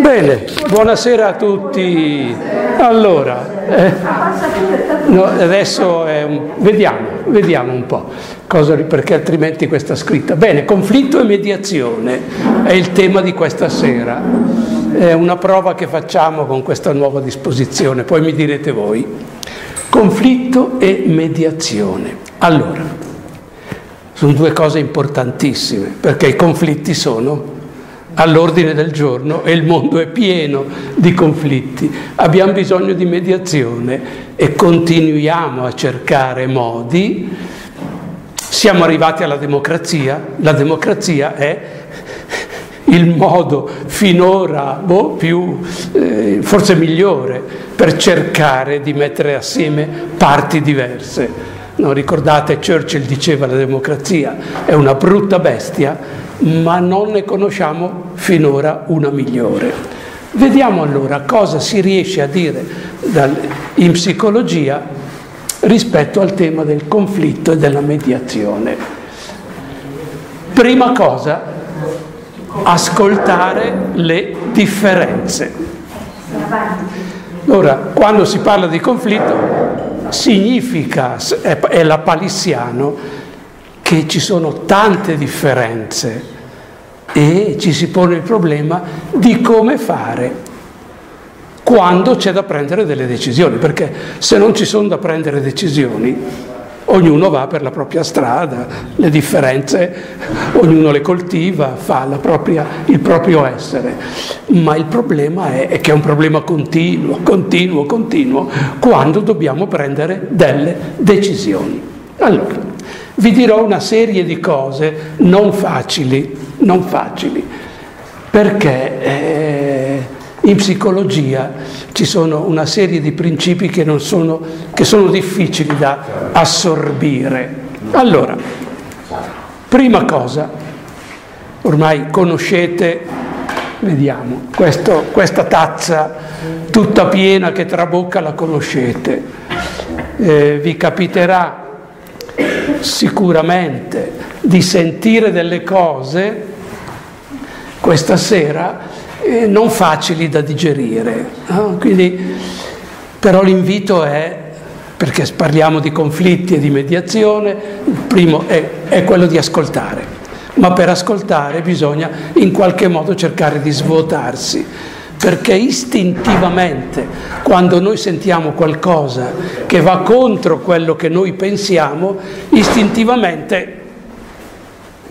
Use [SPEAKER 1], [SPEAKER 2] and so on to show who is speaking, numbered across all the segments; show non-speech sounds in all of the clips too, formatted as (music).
[SPEAKER 1] Bene, buonasera a tutti. Allora, eh, no, adesso un, vediamo, vediamo un po', cosa, perché altrimenti questa scritta. Bene, conflitto e mediazione è il tema di questa sera. È una prova che facciamo con questa nuova disposizione, poi mi direte voi. Conflitto e mediazione. Allora, sono due cose importantissime, perché i conflitti sono all'ordine del giorno e il mondo è pieno di conflitti. Abbiamo bisogno di mediazione e continuiamo a cercare modi. Siamo arrivati alla democrazia, la democrazia è il modo finora boh, più, eh, forse migliore per cercare di mettere assieme parti diverse. No, ricordate, Churchill diceva la democrazia è una brutta bestia ma non ne conosciamo finora una migliore. Vediamo allora cosa si riesce a dire in psicologia rispetto al tema del conflitto e della mediazione. Prima cosa, ascoltare le differenze. Ora, quando si parla di conflitto, significa, è la palissiano, che ci sono tante differenze e ci si pone il problema di come fare quando c'è da prendere delle decisioni, perché se non ci sono da prendere decisioni, ognuno va per la propria strada, le differenze ognuno le coltiva, fa propria, il proprio essere, ma il problema è, è che è un problema continuo, continuo, continuo, quando dobbiamo prendere delle decisioni. Allora, vi dirò una serie di cose non facili, non facili, perché eh, in psicologia ci sono una serie di principi che, sono, che sono difficili da assorbire. Allora, prima cosa, ormai conoscete, vediamo, questo, questa tazza tutta piena che trabocca la conoscete. Eh, vi capiterà sicuramente di sentire delle cose questa sera eh, non facili da digerire. No? Quindi, però l'invito è, perché parliamo di conflitti e di mediazione, il primo è, è quello di ascoltare, ma per ascoltare bisogna in qualche modo cercare di svuotarsi perché istintivamente quando noi sentiamo qualcosa che va contro quello che noi pensiamo, istintivamente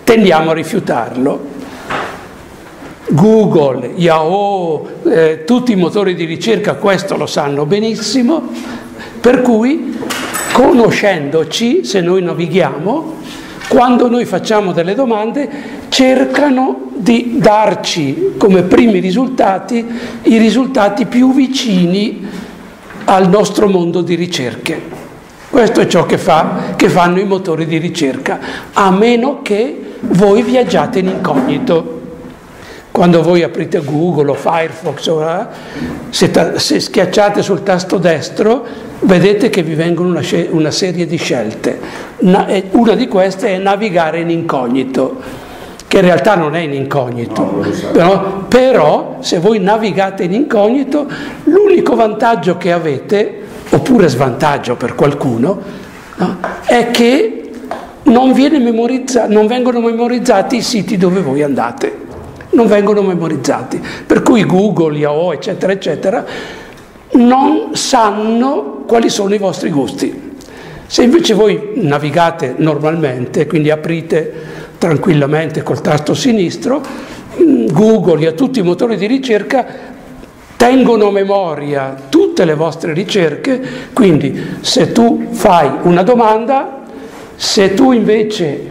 [SPEAKER 1] tendiamo a rifiutarlo. Google, Yahoo, eh, tutti i motori di ricerca questo lo sanno benissimo, per cui conoscendoci, se noi navighiamo, quando noi facciamo delle domande, cercano di darci come primi risultati i risultati più vicini al nostro mondo di ricerche. Questo è ciò che, fa, che fanno i motori di ricerca, a meno che voi viaggiate in incognito. Quando voi aprite Google o Firefox, se, se schiacciate sul tasto destro, vedete che vi vengono una, una serie di scelte. Una di queste è navigare in incognito che in realtà non è in incognito, no, però, però, se voi navigate in incognito, l'unico vantaggio che avete, oppure svantaggio per qualcuno, no, è che non, memorizza, non vengono memorizzati i siti dove voi andate, non vengono memorizzati, per cui Google, Yahoo, eccetera, eccetera, non sanno quali sono i vostri gusti. Se invece voi navigate normalmente, quindi aprite tranquillamente col tasto sinistro, Google e tutti i motori di ricerca tengono a memoria tutte le vostre ricerche, quindi se tu fai una domanda, se tu invece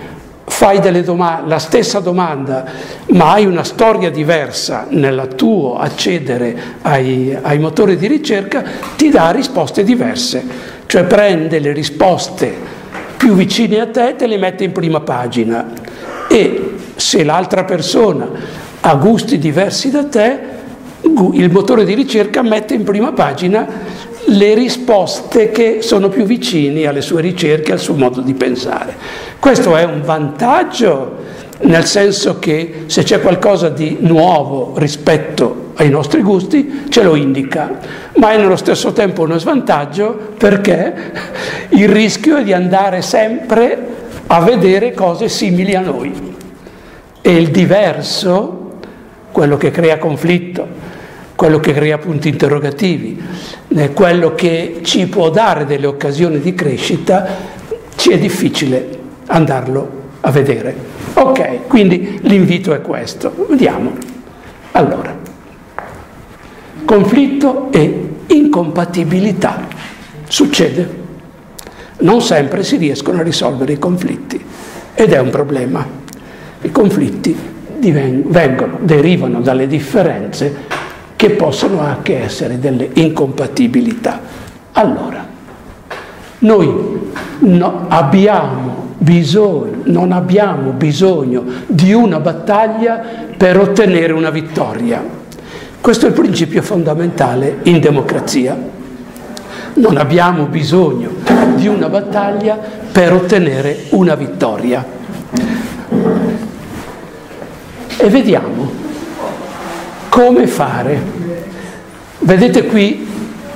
[SPEAKER 1] fai doma- la stessa domanda ma hai una storia diversa nel tuo accedere ai, ai motori di ricerca, ti dà risposte diverse, cioè prende le risposte più vicine a te te le mette in prima pagina. E se l'altra persona ha gusti diversi da te, il motore di ricerca mette in prima pagina le risposte che sono più vicini alle sue ricerche, al suo modo di pensare. Questo è un vantaggio nel senso che se c'è qualcosa di nuovo rispetto ai nostri gusti, ce lo indica, ma è nello stesso tempo uno svantaggio perché il rischio è di andare sempre a vedere cose simili a noi. E il diverso, quello che crea conflitto, quello che crea punti interrogativi, quello che ci può dare delle occasioni di crescita, ci è difficile andarlo a vedere. Ok, quindi l'invito è questo. Vediamo. Allora, conflitto e incompatibilità. Succede. Non sempre si riescono a risolvere i conflitti ed è un problema. I conflitti vengono, derivano dalle differenze che possono anche essere delle incompatibilità. Allora, noi no, abbiamo bisogno, non abbiamo bisogno di una battaglia per ottenere una vittoria. Questo è il principio fondamentale in democrazia. Non abbiamo bisogno di una battaglia per ottenere una vittoria. E vediamo come fare? Vedete qui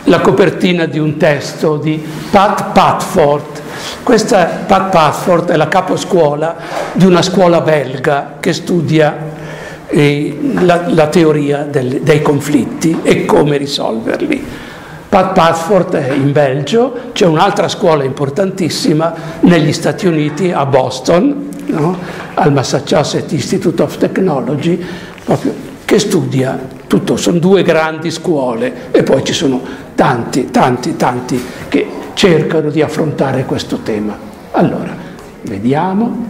[SPEAKER 1] la copertina di un testo di Pat Patford. Questa Pat Patford è la caposcuola di una scuola belga che studia eh, la, la, teoria del, dei conflitti e come risolverli. Pat Patford è in Belgio, c'è un'altra scuola importantissima negli Stati Uniti, a Boston, no? al Massachusetts Institute of Technology, proprio che studia tutto, sono due grandi scuole e poi ci sono tanti, tanti, tanti che cercano di affrontare questo tema. Allora, vediamo.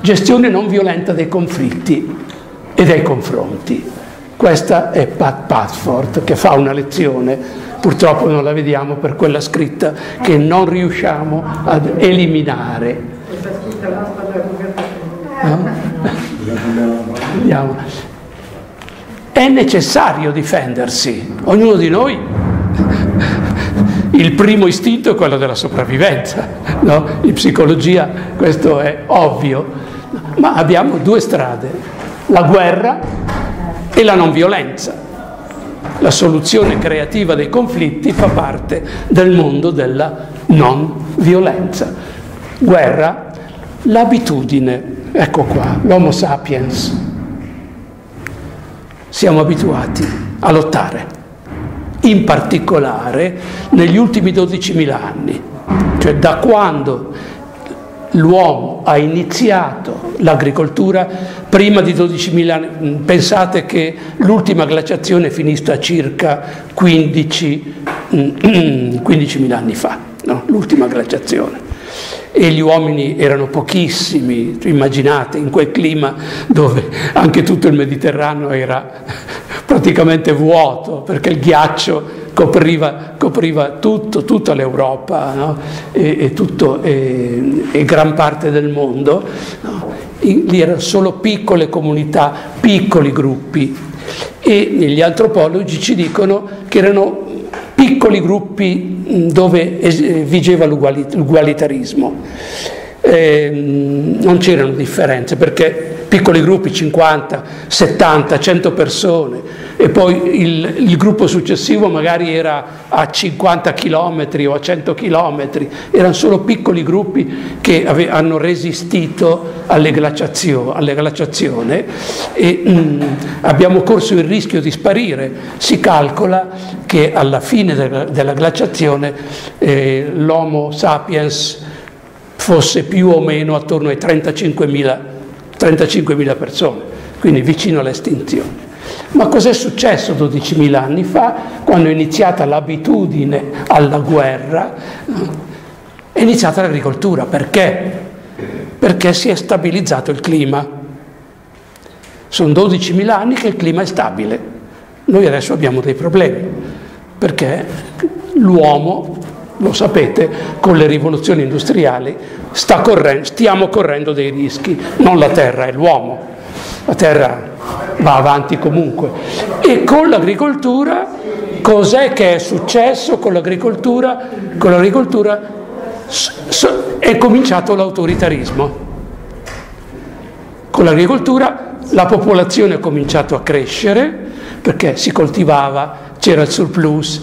[SPEAKER 1] Gestione non violenta dei conflitti e dei confronti. Questa è Pat Patford che fa una lezione, purtroppo non la vediamo per quella scritta, che non riusciamo ad eliminare. No? Vediamo. È necessario difendersi, ognuno di noi. Il primo istinto è quello della sopravvivenza, no? in psicologia questo è ovvio, ma abbiamo due strade, la guerra e la non violenza. La soluzione creativa dei conflitti fa parte del mondo della non violenza. Guerra, l'abitudine Ecco qua, l'Homo sapiens. Siamo abituati a lottare, in particolare negli ultimi 12.000 anni, cioè da quando l'uomo ha iniziato l'agricoltura prima di 12.000 anni. Pensate che l'ultima glaciazione è finita circa 15, 15.000 (clears throat) anni fa, no? l'ultima glaciazione e gli uomini erano pochissimi, immaginate, in quel clima dove anche tutto il Mediterraneo era (laughs) praticamente vuoto, perché il ghiaccio copriva, copriva tutto, tutta l'Europa no? e, e, tutto, e, e, gran parte del mondo. No? lì erano solo piccole comunità, piccoli gruppi e gli antropologi ci dicono che erano piccoli gruppi dove eh, vigeva l'ugualitarismo. Eh, non c'erano differenze perché piccoli gruppi, 50, 70, 100 persone. E poi il, il gruppo successivo magari era a 50 km o a 100 km, erano solo piccoli gruppi che ave, hanno resistito alle alle glaciazione. E mm, abbiamo corso il rischio di sparire. Si calcola che alla fine della, della glaciazione eh, l'Homo sapiens fosse più o meno attorno ai 35.000 35.000 persone, quindi vicino all'estinzione. Ma cos'è successo 12.000 anni fa, quando è iniziata l'abitudine alla guerra? È iniziata l'agricoltura, perché? Perché si è stabilizzato il clima. Sono 12.000 anni che il clima è stabile. Noi adesso abbiamo dei problemi, perché l'uomo lo sapete, con le rivoluzioni industriali correndo, stiamo correndo dei rischi, non la terra, è l'uomo. La terra va avanti comunque. E con l'agricoltura, cos'è che è successo con l'agricoltura? Con l'agricoltura è cominciato l'autoritarismo. Con l'agricoltura la popolazione ha cominciato a crescere perché si coltivava, c'era il surplus,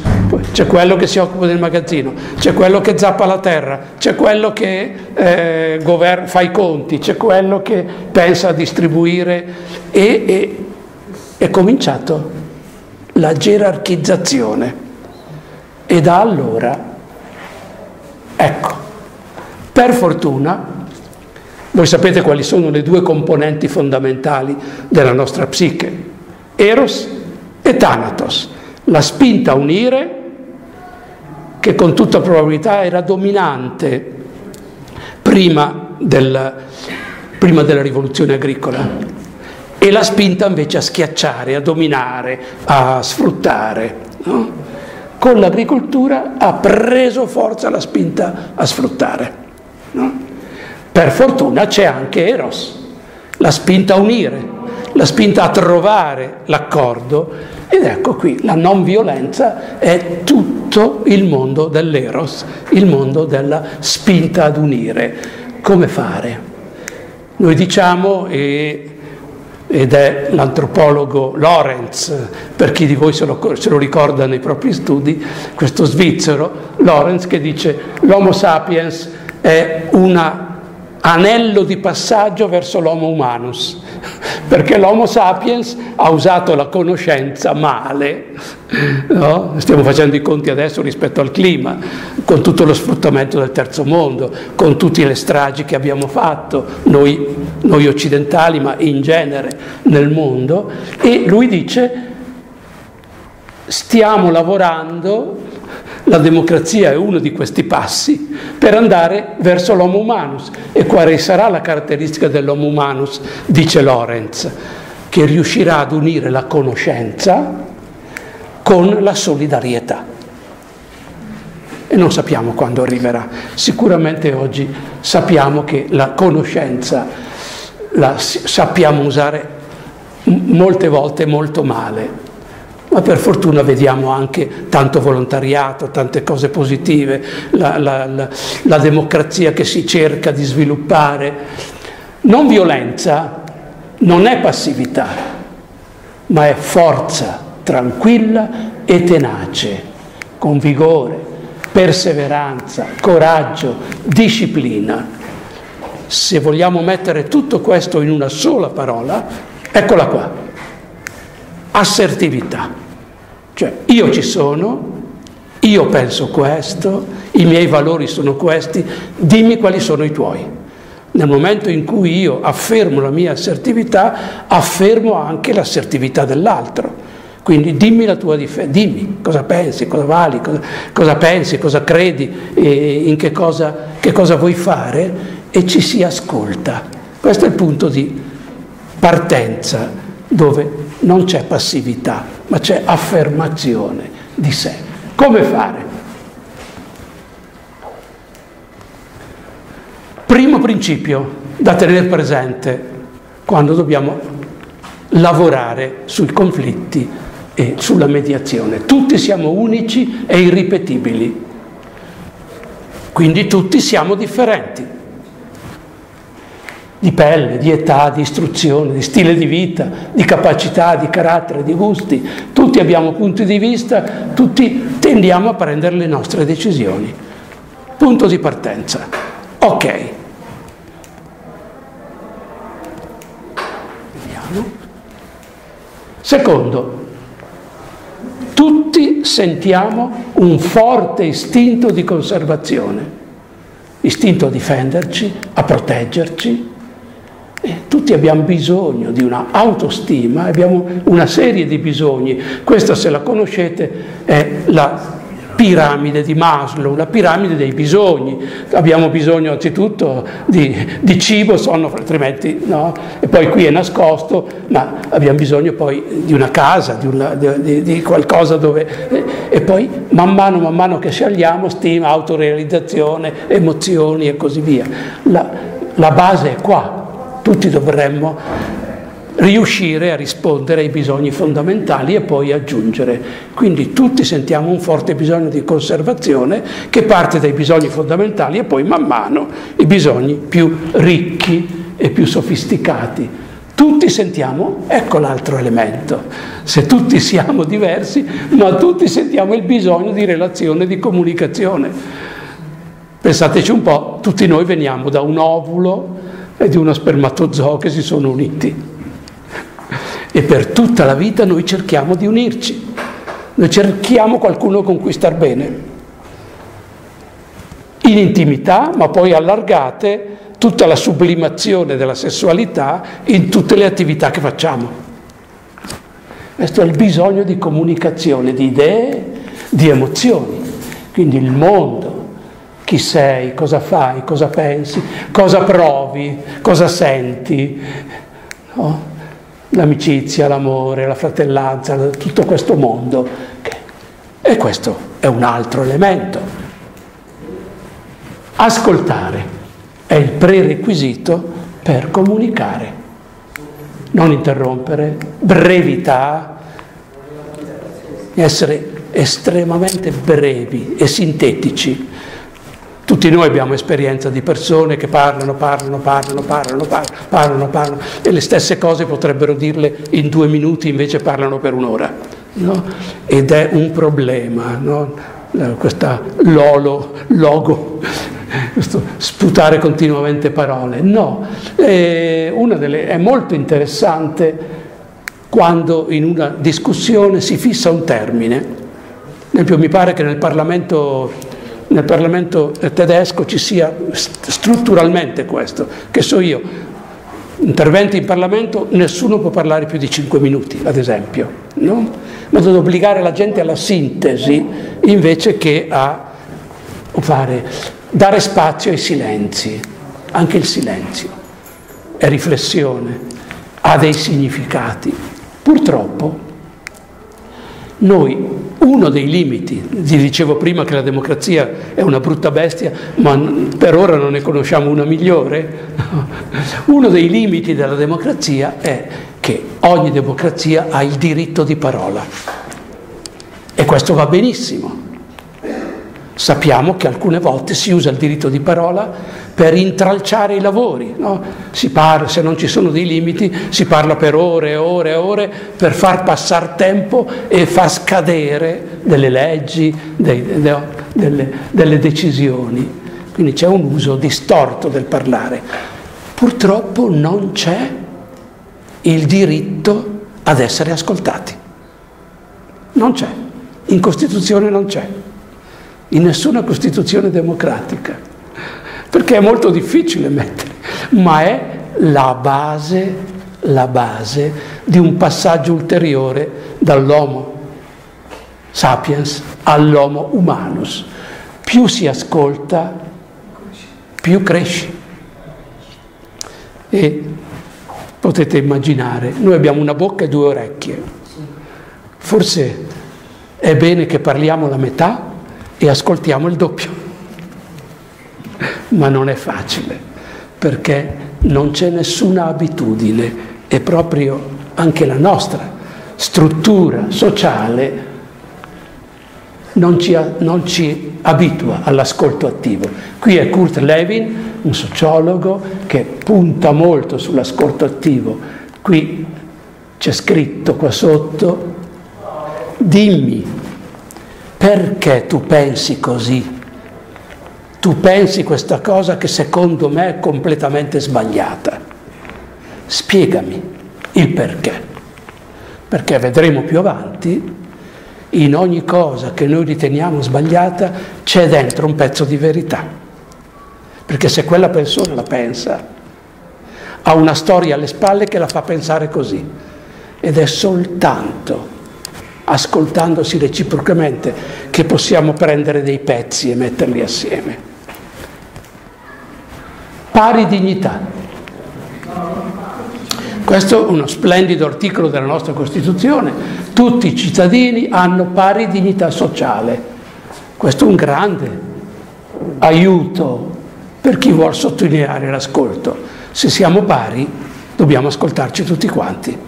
[SPEAKER 1] c'è quello che si occupa del magazzino, c'è quello che zappa la terra, c'è quello che eh, governa, fa i conti, c'è quello che pensa a distribuire e, e è cominciato la gerarchizzazione. E da allora, ecco, per fortuna, voi sapete quali sono le due componenti fondamentali della nostra psiche, Eros e Thanatos la spinta a unire, che con tutta probabilità era dominante prima, del, prima della rivoluzione agricola, e la spinta invece a schiacciare, a dominare, a sfruttare. No? Con l'agricoltura ha preso forza la spinta a sfruttare. No? Per fortuna c'è anche Eros, la spinta a unire, la spinta a trovare l'accordo ed ecco qui, la non violenza è tutto il mondo dell'eros, il mondo della spinta ad unire. Come fare? Noi diciamo, e, ed è l'antropologo Lorenz, per chi di voi se lo, se lo ricorda nei propri studi, questo svizzero, Lorenz che dice l'Homo sapiens è un anello di passaggio verso l'Homo humanus perché l'Homo sapiens ha usato la conoscenza male, no? stiamo facendo i conti adesso rispetto al clima, con tutto lo sfruttamento del terzo mondo, con tutte le stragi che abbiamo fatto, noi, noi occidentali, ma in genere nel mondo, e lui dice stiamo lavorando la democrazia è uno di questi passi per andare verso l'homo humanus. E quale sarà la caratteristica dell'homo humanus, dice Lorenz, che riuscirà ad unire la conoscenza con la solidarietà. E non sappiamo quando arriverà. Sicuramente oggi sappiamo che la conoscenza la sappiamo usare molte volte molto male ma per fortuna vediamo anche tanto volontariato, tante cose positive, la, la, la, la democrazia che si cerca di sviluppare. Non violenza non è passività, ma è forza tranquilla e tenace, con vigore, perseveranza, coraggio, disciplina. Se vogliamo mettere tutto questo in una sola parola, eccola qua assertività. Cioè io ci sono, io penso questo, i miei valori sono questi, dimmi quali sono i tuoi. Nel momento in cui io affermo la mia assertività, affermo anche l'assertività dell'altro. Quindi dimmi la tua difesa, dimmi cosa pensi, cosa vali, cosa, cosa pensi, cosa credi, in che cosa, che cosa vuoi fare e ci si ascolta. Questo è il punto di partenza dove non c'è passività, ma c'è affermazione di sé. Come fare? Primo principio da tenere presente quando dobbiamo lavorare sui conflitti e sulla mediazione. Tutti siamo unici e irripetibili, quindi tutti siamo differenti di pelle, di età, di istruzione, di stile di vita, di capacità, di carattere, di gusti. Tutti abbiamo punti di vista, tutti tendiamo a prendere le nostre decisioni. Punto di partenza. Ok. Vediamo. Secondo, tutti sentiamo un forte istinto di conservazione, istinto a difenderci, a proteggerci, tutti abbiamo bisogno di una autostima, abbiamo una serie di bisogni. Questa, se la conoscete, è la piramide di Maslow, la piramide dei bisogni. Abbiamo bisogno anzitutto di, di cibo, sonno, altrimenti no. E poi qui è nascosto, ma abbiamo bisogno poi di una casa, di, una, di, di qualcosa dove... Eh, e poi man mano, man mano che scegliamo, stima, autorealizzazione, emozioni e così via. La, la base è qua, tutti dovremmo riuscire a rispondere ai bisogni fondamentali e poi aggiungere. Quindi tutti sentiamo un forte bisogno di conservazione che parte dai bisogni fondamentali e poi man mano i bisogni più ricchi e più sofisticati. Tutti sentiamo, ecco l'altro elemento, se tutti siamo diversi, ma tutti sentiamo il bisogno di relazione, di comunicazione. Pensateci un po', tutti noi veniamo da un ovulo e di uno spermatozoo che si sono uniti. E per tutta la vita noi cerchiamo di unirci, noi cerchiamo qualcuno con cui star bene in intimità, ma poi allargate tutta la sublimazione della sessualità in tutte le attività che facciamo. Questo è il bisogno di comunicazione di idee, di emozioni. Quindi il mondo, chi sei, cosa fai, cosa pensi, cosa provi, cosa senti, no? l'amicizia, l'amore, la fratellanza, tutto questo mondo. E questo è un altro elemento. Ascoltare è il prerequisito per comunicare. Non interrompere, brevità, essere estremamente brevi e sintetici. Tutti noi abbiamo esperienza di persone che parlano, parlano, parlano, parlano, parlano, parlano, parlano e le stesse cose potrebbero dirle in due minuti, invece parlano per un'ora. No? Ed è un problema, no? questa lolo, logo (laughs) questo sputare continuamente parole. No, è, delle, è molto interessante quando in una discussione si fissa un termine. Ad esempio mi pare che nel Parlamento, nel Parlamento tedesco ci sia strutturalmente questo, che so io, interventi in Parlamento nessuno può parlare più di 5 minuti, ad esempio, no? ma ad obbligare la gente alla sintesi invece che a fare dare spazio ai silenzi, anche il silenzio è riflessione, ha dei significati. Purtroppo noi, uno dei limiti, vi dicevo prima che la democrazia è una brutta bestia, ma per ora non ne conosciamo una migliore, (laughs) uno dei limiti della democrazia è che ogni democrazia ha il diritto di parola. E questo va benissimo, Sappiamo che alcune volte si usa il diritto di parola per intralciare i lavori, no? parla, se non ci sono dei limiti, si parla per ore e ore e ore per far passare tempo e far scadere delle leggi, dei, de, delle, delle decisioni. Quindi c'è un uso distorto del parlare. Purtroppo non c'è il diritto ad essere ascoltati. Non c'è, in Costituzione non c'è in nessuna Costituzione democratica, perché è molto difficile mettere, ma è la base, la base di un passaggio ulteriore dall'Homo sapiens all'Homo humanus. Più si ascolta, più cresci. E potete immaginare, noi abbiamo una bocca e due orecchie. Forse è bene che parliamo la metà e ascoltiamo il doppio. Ma non è facile, perché non c'è nessuna abitudine, è proprio anche la nostra struttura sociale non ci, non ci, abitua all'ascolto attivo. Qui è Kurt Levin, un sociologo che punta molto sull'ascolto attivo. Qui c'è scritto qua sotto, dimmi perché tu pensi così? Tu pensi questa cosa che secondo me è completamente sbagliata. Spiegami il perché. Perché vedremo più avanti, in ogni cosa che noi riteniamo sbagliata c'è dentro un pezzo di verità. Perché se quella persona la pensa, ha una storia alle spalle che la fa pensare così. Ed è soltanto ascoltandosi reciprocamente, che possiamo prendere dei pezzi e metterli assieme. Pari dignità. Questo è uno splendido articolo della nostra Costituzione. Tutti i cittadini hanno pari dignità sociale. Questo è un grande aiuto per chi vuole sottolineare l'ascolto. Se siamo pari, dobbiamo ascoltarci tutti quanti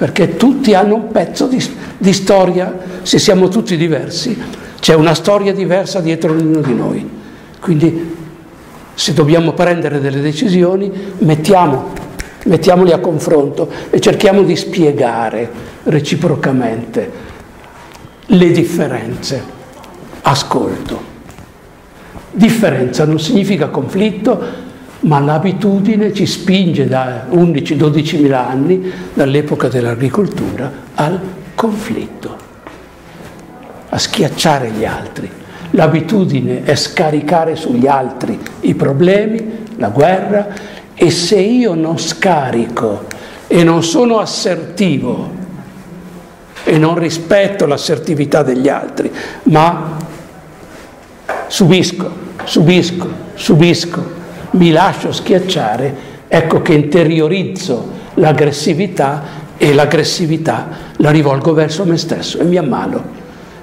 [SPEAKER 1] perché tutti hanno un pezzo di, di storia, se siamo tutti diversi, c'è una storia diversa dietro ognuno di noi. Quindi se dobbiamo prendere delle decisioni, mettiamo mettiamoli a confronto e cerchiamo di spiegare reciprocamente le differenze. Ascolto. Differenza non significa conflitto, ma l'abitudine ci spinge da 11-12 mila anni, dall'epoca dell'agricoltura, al conflitto, a schiacciare gli altri. L'abitudine è scaricare sugli altri i problemi, la guerra, e se io non scarico e non sono assertivo e non rispetto l'assertività degli altri, ma subisco, subisco, subisco, mi lascio schiacciare, ecco che interiorizzo l'aggressività e l'aggressività la rivolgo verso me stesso e mi ammalo.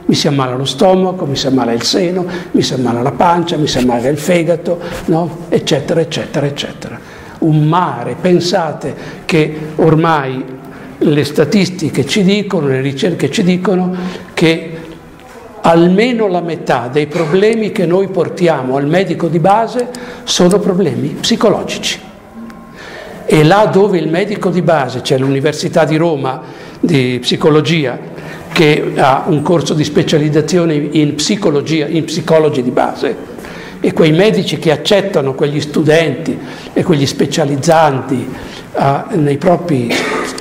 [SPEAKER 1] Mi si ammala lo stomaco, mi si ammala il seno, mi si ammala la pancia, mi si ammala il fegato, no? eccetera, eccetera, eccetera. Un mare, pensate che ormai le statistiche ci dicono, le ricerche ci dicono che almeno la metà dei problemi che noi portiamo al medico di base sono problemi psicologici. E là dove il medico di base, c'è l'Università di Roma di psicologia, che ha un corso di specializzazione in psicologia, in psicologi di base, e quei medici che accettano quegli studenti e quegli specializzanti uh, nei, propri,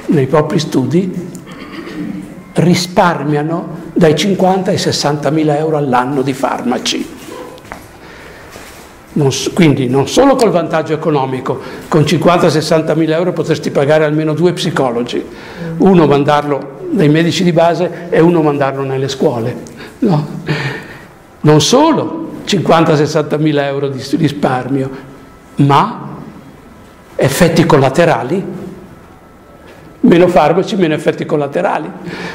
[SPEAKER 1] nei propri studi risparmiano dai 50 ai 60 mila euro all'anno di farmaci. Non, quindi non solo col vantaggio economico, con 50-60 mila euro potresti pagare almeno due psicologi, uno mandarlo dai medici di base e uno mandarlo nelle scuole. No? Non solo 50-60 mila euro di risparmio, ma effetti collaterali meno farmaci, meno effetti collaterali.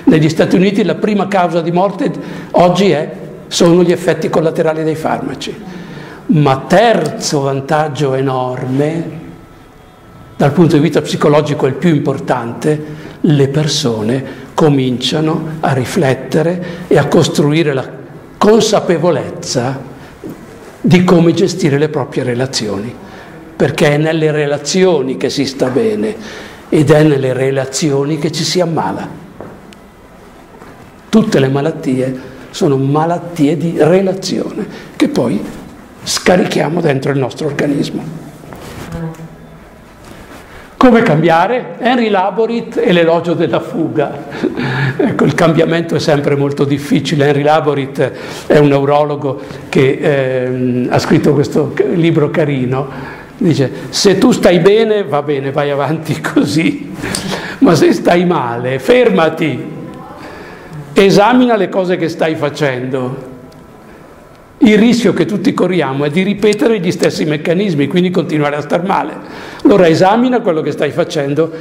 [SPEAKER 1] Negli Stati Uniti la prima causa di morte oggi è, sono gli effetti collaterali dei farmaci. Ma terzo vantaggio enorme, dal punto di vista psicologico il più importante, le persone cominciano a riflettere e a costruire la consapevolezza di come gestire le proprie relazioni, perché è nelle relazioni che si sta bene ed è nelle relazioni che ci si ammala. Tutte le malattie sono malattie di relazione che poi scarichiamo dentro il nostro organismo. Come cambiare? Henry Laborit e l'elogio della fuga. (laughs) ecco, il cambiamento è sempre molto difficile. Henry Laborit è un neurologo che eh, ha scritto questo libro carino Dice, se tu stai bene, va bene, vai avanti (laughs) così, ma se stai male, fermati, esamina le cose che stai facendo. Il rischio che tutti corriamo è di ripetere gli stessi meccanismi, quindi continuare a star male. Allora esamina quello che stai facendo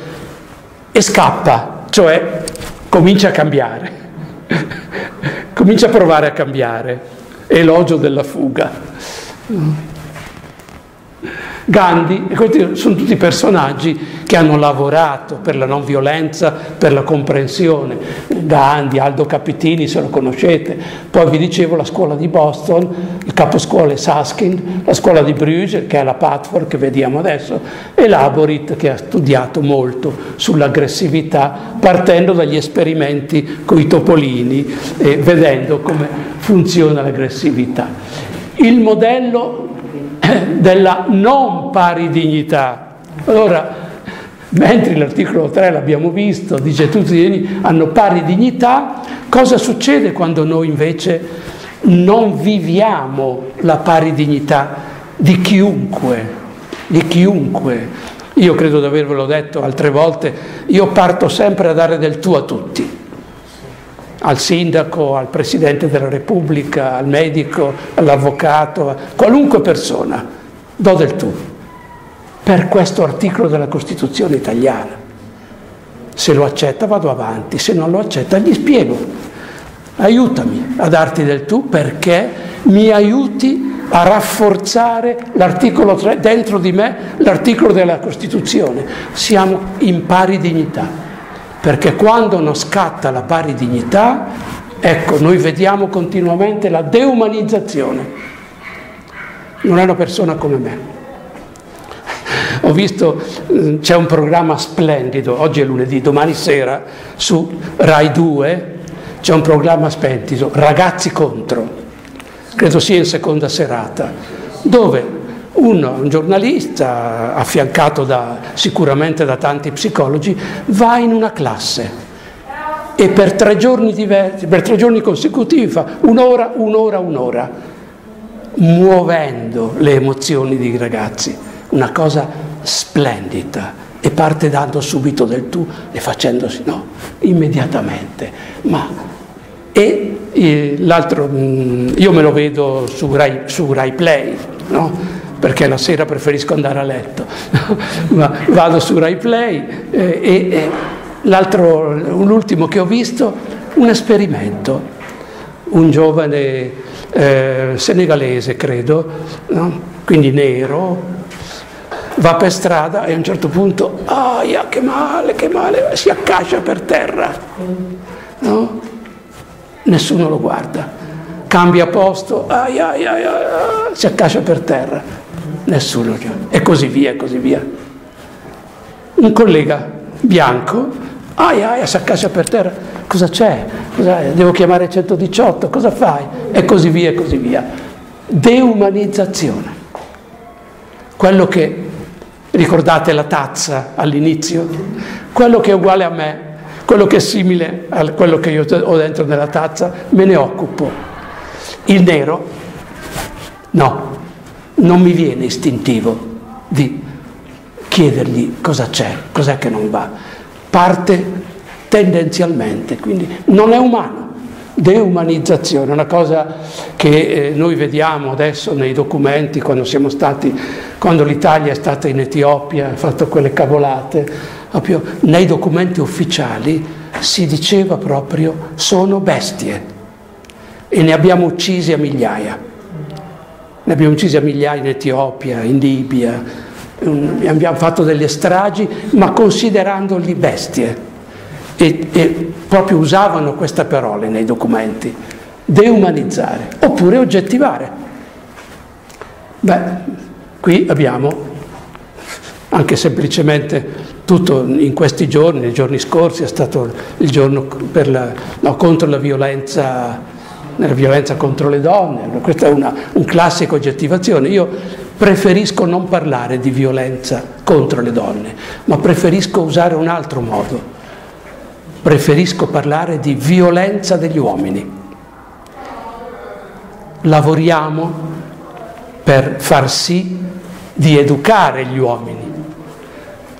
[SPEAKER 1] e scappa, cioè comincia a cambiare, (laughs) comincia a provare a cambiare. Elogio della fuga. Gandhi, e questi sono tutti personaggi che hanno lavorato per la non violenza, per la comprensione. Gandhi, Aldo Capitini, se lo conoscete, poi vi dicevo la scuola di Boston, il caposcuola è Saskin, la scuola di Bruges, che è la Patford che vediamo adesso, e Laborit, che ha studiato molto sull'aggressività, partendo dagli esperimenti con i topolini e vedendo come funziona l'aggressività. Il modello della non pari dignità. Allora, mentre l'articolo 3 l'abbiamo visto, dice tutti gli uomini hanno pari dignità, cosa succede quando noi invece non viviamo la pari dignità di chiunque, di chiunque? Io credo di avervelo detto altre volte, io parto sempre a dare del tu a tutti al sindaco, al Presidente della Repubblica, al medico, all'avvocato, a qualunque persona, do del tu, per questo articolo della Costituzione italiana. Se lo accetta vado avanti, se non lo accetta gli spiego, aiutami a darti del tu perché mi aiuti a rafforzare l'articolo 3 dentro di me, l'articolo della Costituzione. Siamo in pari dignità perché quando non scatta la pari dignità, ecco, noi vediamo continuamente la deumanizzazione. Non è una persona come me. (laughs) ho visto, mm, c'è un programma splendido, oggi è lunedì, domani sera su Rai 2 c'è un programma splendido, Ragazzi contro, credo sia in seconda serata, dove uno, un giornalista affiancato da, sicuramente da tanti psicologi, va in una classe e per tre giorni, diversi, per tre giorni consecutivi fa un'ora, un'ora, un'ora, muovendo le emozioni dei ragazzi, una cosa splendida e parte dando subito del tu e facendosi no, immediatamente. Ma, e, e l'altro, mm, io me lo vedo su Rai, su Rai Play, no? Perché la sera preferisco andare a letto, (laughs) ma vado su Rai Play eh, e, e L'altro, l'ultimo che ho visto, un esperimento. Un giovane eh, senegalese, credo, no? quindi nero, va per strada e a un certo punto, aia, che male, che male, si accascia per terra. No? Nessuno lo guarda. Cambia posto, aia, aia, aia, si accascia per terra. Nessuno. E così via, e così via. Un collega bianco Aia, aia, si accascia per terra. Cosa c'è? Cos'è? Devo chiamare 118, cosa fai? E così via, e così via. Deumanizzazione. Quello che, ricordate la tazza all'inizio? Quello che è uguale a me, quello che è simile a quello che io ho dentro nella tazza, me ne occupo. Il nero, no, non mi viene istintivo di chiedergli cosa c'è, cos'è che non va parte tendenzialmente, quindi non è umano. Deumanizzazione, una cosa che eh, noi vediamo adesso nei documenti quando siamo stati, quando l'Italia è stata in Etiopia, ha fatto quelle cavolate, nei documenti ufficiali si diceva proprio sono bestie e ne abbiamo uccisi a migliaia. Ne abbiamo uccisi a migliaia in Etiopia, in Libia, abbiamo fatto delle stragi, ma considerandoli bestie. E, e proprio usavano queste parole nei documenti, deumanizzare oppure oggettivare. Beh, qui abbiamo anche semplicemente tutto in questi giorni, nei giorni scorsi è stato il giorno la, no, contro la violenza, la violenza contro le donne, questa è una, un classico oggettivazione. Io preferisco non parlare di violenza contro le donne, ma preferisco usare un altro modo. Preferisco parlare di violenza degli uomini. Lavoriamo per far sì di educare gli uomini,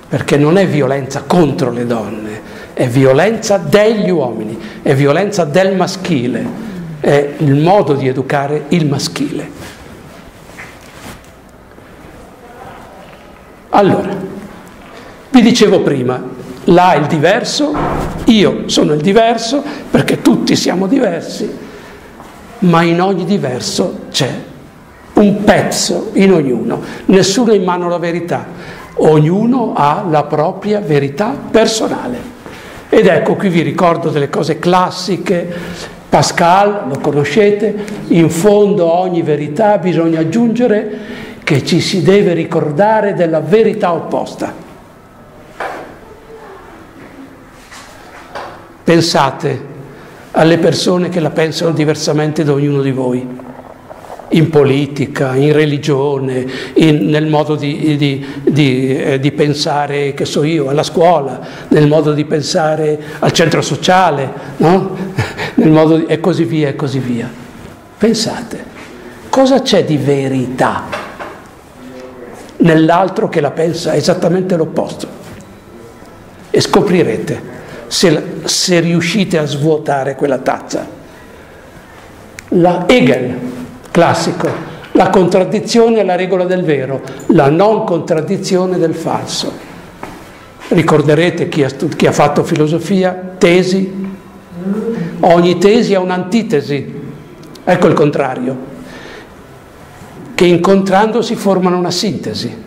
[SPEAKER 1] perché non è violenza contro le donne, è violenza degli uomini, è violenza del maschile, è il modo di educare il maschile. Allora, vi dicevo prima, là è il diverso, io sono il diverso, perché tutti siamo diversi, ma in ogni diverso c'è un pezzo in ognuno, nessuno ha in mano la verità, ognuno ha la propria verità personale. Ed ecco qui vi ricordo delle cose classiche, Pascal, lo conoscete, in fondo a ogni verità bisogna aggiungere che ci si deve ricordare della verità opposta. Pensate alle persone che la pensano diversamente da ognuno di voi, in politica, in religione, in, nel modo di, di, di, eh, di, pensare, che so io, alla scuola, nel modo di pensare al centro sociale, no? (laughs) e così via e così via. Pensate, cosa c'è di verità nell'altro che la pensa esattamente l'opposto. E scoprirete se, se riuscite a svuotare quella tazza. La Hegel, classico, la contraddizione è la regola del vero, la non contraddizione del falso. Ricorderete chi ha, chi ha fatto filosofia, tesi, ogni tesi ha un'antitesi, ecco il contrario. Che incontrandosi formano una sintesi,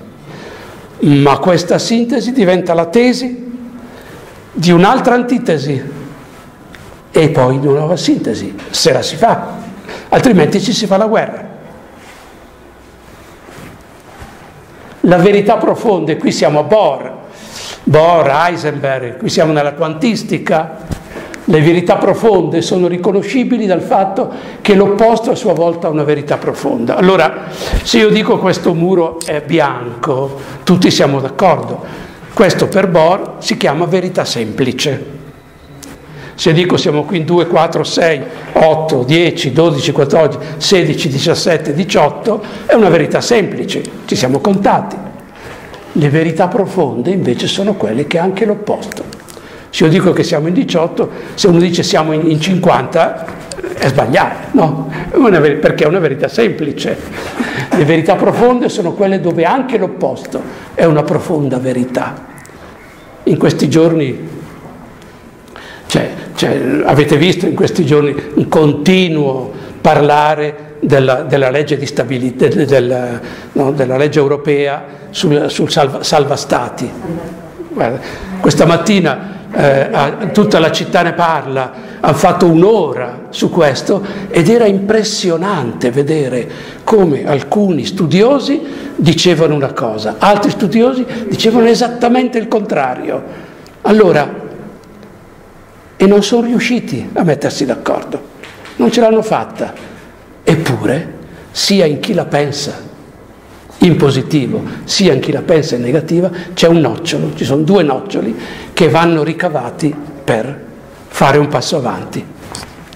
[SPEAKER 1] ma questa sintesi diventa la tesi di un'altra antitesi. E poi di una nuova sintesi, se la si fa, altrimenti ci si fa la guerra. La verità profonda, e qui siamo a Bohr, Bohr, Heisenberg, qui siamo nella quantistica, le verità profonde sono riconoscibili dal fatto che l'opposto a sua volta ha una verità profonda. Allora, se io dico questo muro è bianco, tutti siamo d'accordo. Questo per Bohr si chiama verità semplice. Se dico siamo qui in 2, 4, 6, 8, 10, 12, 14, 16, 17, 18, è una verità semplice, ci siamo contati. Le verità profonde invece sono quelle che ha anche l'opposto. Se io dico che siamo in 18, se uno dice siamo in 50, è sbagliato, no? perché è una verità semplice. Le verità profonde sono quelle dove anche l'opposto è una profonda verità. In questi giorni, cioè, cioè, avete visto in questi giorni un continuo parlare della, della, legge, di stabilità, del, no, della legge europea sul, sul salva, salva, stati. Guarda, questa mattina eh, tutta la città ne parla, hanno fatto un'ora su questo ed era impressionante vedere come alcuni studiosi dicevano una cosa, altri studiosi dicevano esattamente il contrario. Allora, e non sono riusciti a mettersi d'accordo, non ce l'hanno fatta. Eppure, sia in chi la pensa in positivo sia in chi la pensa in negativa, c'è un nocciolo, ci sono due noccioli che vanno ricavati per fare un passo avanti.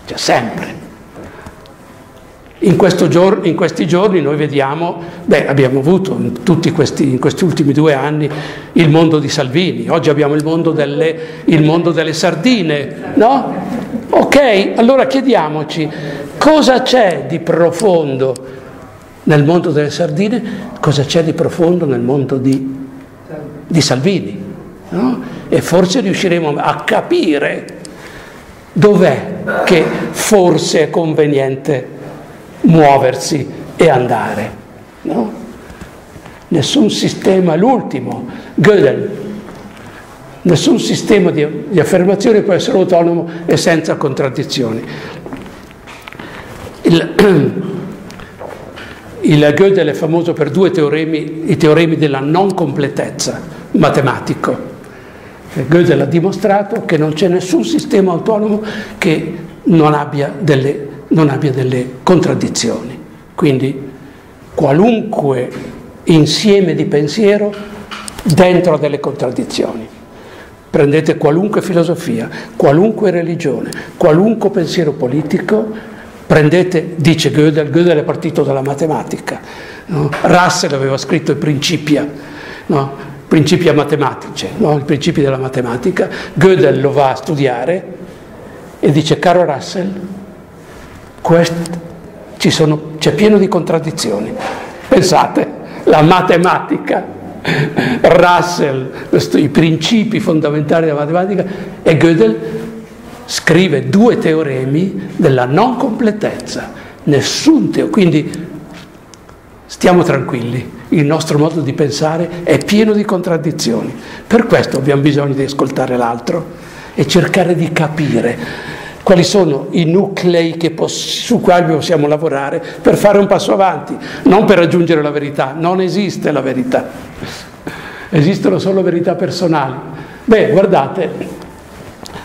[SPEAKER 1] Cioè sempre. In, giorno, in, questi giorni noi vediamo, beh, abbiamo avuto in questi, in questi ultimi due anni il mondo di Salvini, oggi abbiamo il mondo delle, il mondo delle sardine, no? Ok, allora chiediamoci cosa c'è di profondo nel mondo delle sardine, cosa c'è di profondo nel mondo di, di Salvini. No? E forse riusciremo a capire dov'è che forse è conveniente muoversi e andare. No? Nessun sistema, l'ultimo, Gödel, nessun sistema di, di affermazione può essere autonomo e senza contraddizioni. Il, (clears throat) il Gödel è famoso per due teoremi, i teoremi della non completezza matematico. Gödel ha dimostrato che non c'è nessun sistema autonomo che non abbia delle, non abbia delle contraddizioni. Quindi qualunque insieme di pensiero dentro delle contraddizioni. Prendete qualunque filosofia, qualunque religione, qualunque pensiero politico, Prendete, dice Gödel, Gödel è partito dalla matematica, no? Russell aveva scritto i Principia, no? Principia matematici, no? i principi della matematica, Gödel lo va a studiare e dice, caro Russell, sono, c'è pieno di contraddizioni. Pensate, la matematica, Russell, i principi fondamentali della matematica e Gödel scrive due teoremi della non completezza, nessun teorema, quindi stiamo tranquilli, il nostro modo di pensare è pieno di contraddizioni, per questo abbiamo bisogno di ascoltare l'altro e cercare di capire quali sono i nuclei poss- su quali possiamo lavorare per fare un passo avanti, non per raggiungere la verità, non esiste la verità, esistono solo verità personali. Beh, guardate,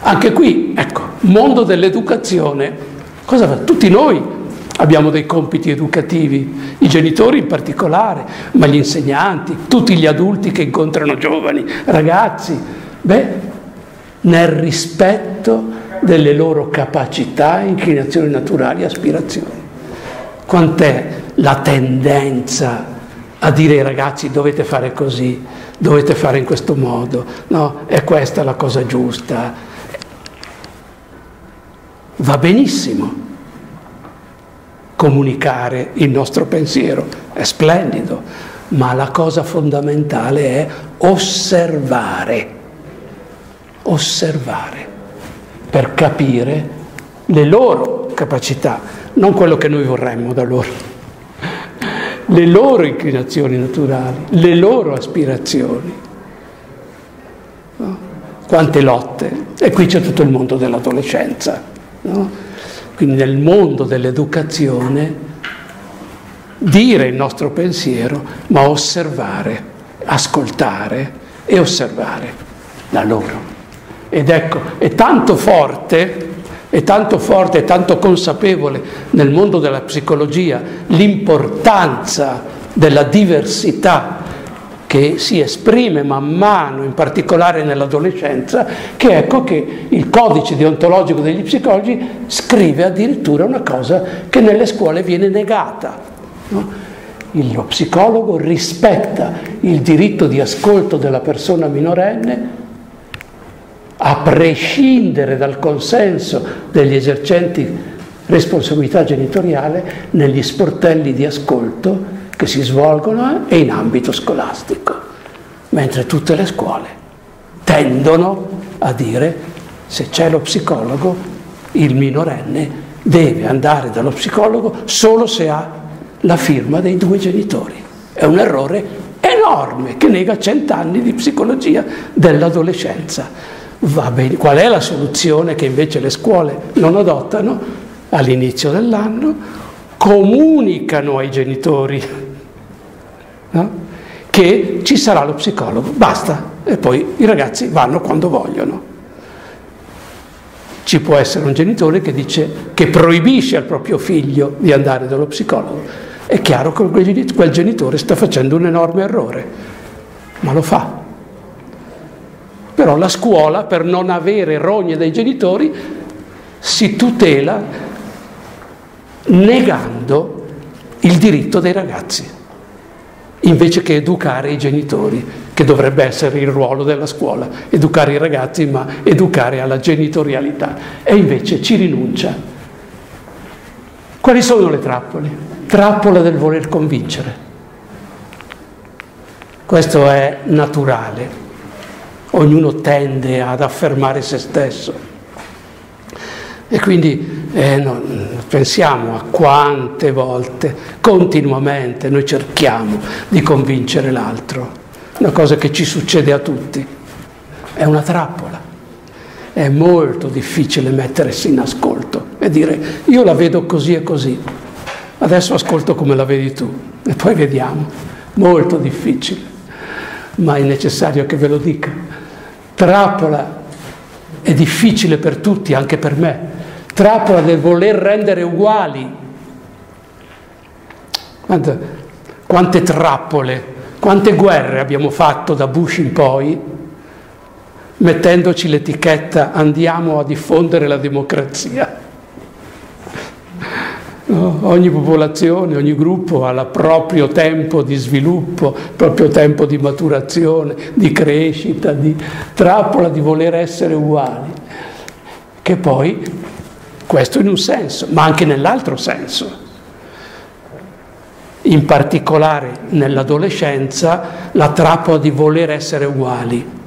[SPEAKER 1] anche qui, ecco, mondo dell'educazione, cosa fa? Tutti noi abbiamo dei compiti educativi, i genitori in particolare, ma gli insegnanti, tutti gli adulti che incontrano giovani, ragazzi, beh, nel rispetto delle loro capacità, inclinazioni naturali e aspirazioni. Quant'è la tendenza a dire ai ragazzi dovete fare così, dovete fare in questo modo, no, è questa la cosa giusta, va benissimo comunicare il nostro pensiero, è splendido, ma la cosa fondamentale è osservare, osservare per capire le loro capacità, non quello che noi vorremmo da loro, le loro inclinazioni naturali, le loro aspirazioni. No? Quante lotte! E qui c'è tutto il mondo dell'adolescenza. No? Quindi nel mondo dell'educazione dire il nostro pensiero, ma osservare. ascoltare e osservare la loro. Ed ecco, è tanto forte, è tanto forte, è tanto consapevole nel mondo della psicologia l'importanza della diversità che si esprime man mano, in particolare nell'adolescenza, che ecco che il codice deontologico degli psicologi scrive addirittura una cosa che nelle scuole viene negata. No? Lo psicologo rispetta il diritto di ascolto della persona minorenne a prescindere dal consenso degli esercenti responsabilità genitoriale negli sportelli di ascolto che si svolgono e in ambito scolastico, mentre tutte le scuole tendono a dire se c'è lo psicologo, il minorenne deve andare dallo psicologo solo se ha la firma dei due genitori. È un errore enorme che nega cent'anni di psicologia dell'adolescenza. Va bene, qual è la soluzione che invece le scuole non adottano? All'inizio dell'anno comunicano ai genitori no? che ci sarà lo psicologo, basta, e poi i ragazzi vanno quando vogliono. Ci può essere un genitore che dice che proibisce al proprio figlio di andare dallo psicologo. È chiaro che quel genitore sta facendo un enorme errore, ma lo fa però la scuola, per non avere rogne dai genitori, si tutela negando il diritto dei ragazzi, invece che educare i genitori, che dovrebbe essere il ruolo della scuola, educare i ragazzi, ma educare alla genitorialità. E invece ci rinuncia. Quali sono le trappole? Trappola del voler convincere. Questo è naturale ognuno tende ad affermare se stesso. E quindi eh, no, pensiamo a quante volte, continuamente, noi cerchiamo di convincere l'altro, una cosa che ci succede a tutti, è una trappola. È molto difficile mettersi in ascolto e dire io la vedo così e così, adesso ascolto come la vedi tu. E poi vediamo, molto difficile, ma è necessario che ve lo dica trappola è difficile per tutti, anche per me, trappola del voler rendere uguali. Quante, quante trappole, quante guerre abbiamo fatto da Bush in poi, mettendoci l'etichetta andiamo a diffondere la democrazia. Ogni popolazione, ogni gruppo ha il proprio tempo di sviluppo, il proprio tempo di maturazione, di crescita, di trappola di voler essere uguali, che poi questo in un senso, ma anche nell'altro senso. In particolare nell'adolescenza la trappola di voler essere uguali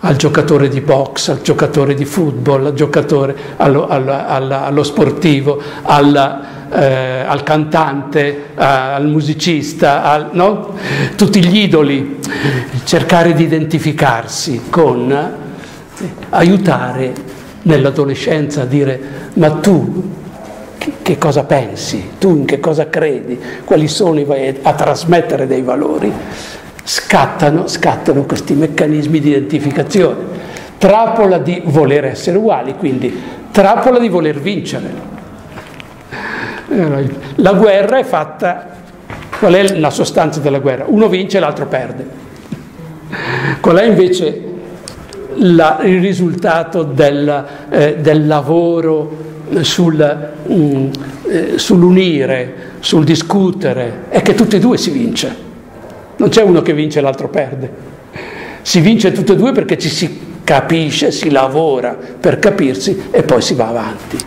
[SPEAKER 1] al giocatore di box, al giocatore di football, al giocatore, allo, allo, allo sportivo, alla, eh, al cantante, al musicista, al, no? tutti gli idoli, cercare di identificarsi con, eh, aiutare nell'adolescenza a dire ma tu che, che, cosa pensi, tu in che cosa credi, quali sono i, a trasmettere dei valori scattano, scattano questi meccanismi di identificazione. Trappola di voler essere uguali, quindi trappola di voler vincere. La guerra è fatta, qual è la sostanza della guerra? Uno vince e l'altro perde. Qual è invece la, il risultato del, eh, del lavoro sul, mm, eh, sull'unire, sul discutere? È che tutti e due si vince. Non c'è uno che vince e l'altro perde. Si vince tutte e due perché ci si capisce, si lavora per capirsi e poi si va avanti.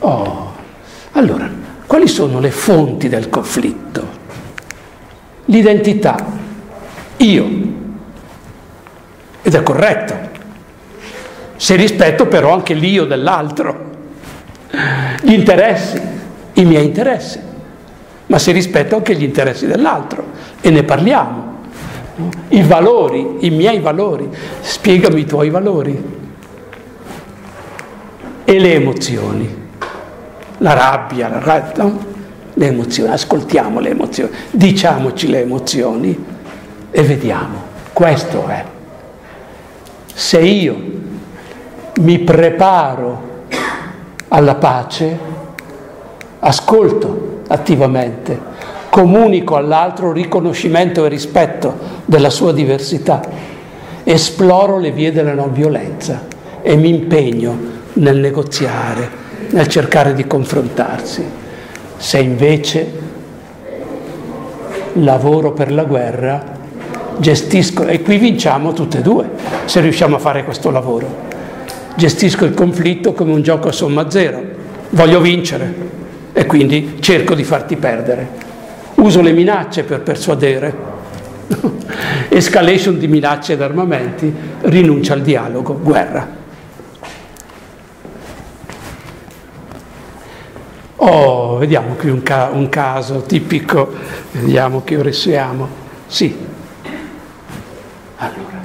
[SPEAKER 1] Oh, allora, quali sono le fonti del conflitto? L'identità, io, ed è corretto, se rispetto però anche l'io dell'altro, gli interessi, i miei interessi ma si rispetta anche gli interessi dell'altro e ne parliamo. I valori, i miei valori, spiegami i tuoi valori. E le emozioni, la rabbia, la rabbia no? le emozioni, ascoltiamo le emozioni, diciamoci le emozioni e vediamo. Questo è. Se io mi preparo alla pace, ascolto attivamente, comunico all'altro riconoscimento e rispetto della sua diversità, esploro le vie della non violenza e mi impegno nel negoziare, nel cercare di confrontarsi. Se invece lavoro per la guerra, gestisco, e qui vinciamo tutte e due, se riusciamo a fare questo lavoro. Gestisco il conflitto come un gioco a somma zero, voglio vincere e quindi cerco di farti perdere. Uso le minacce per persuadere, (laughs) escalation di minacce ed armamenti, rinuncia al dialogo, guerra. Oh, vediamo qui un, ca- un caso tipico, vediamo che ore siamo. Sì. Allora,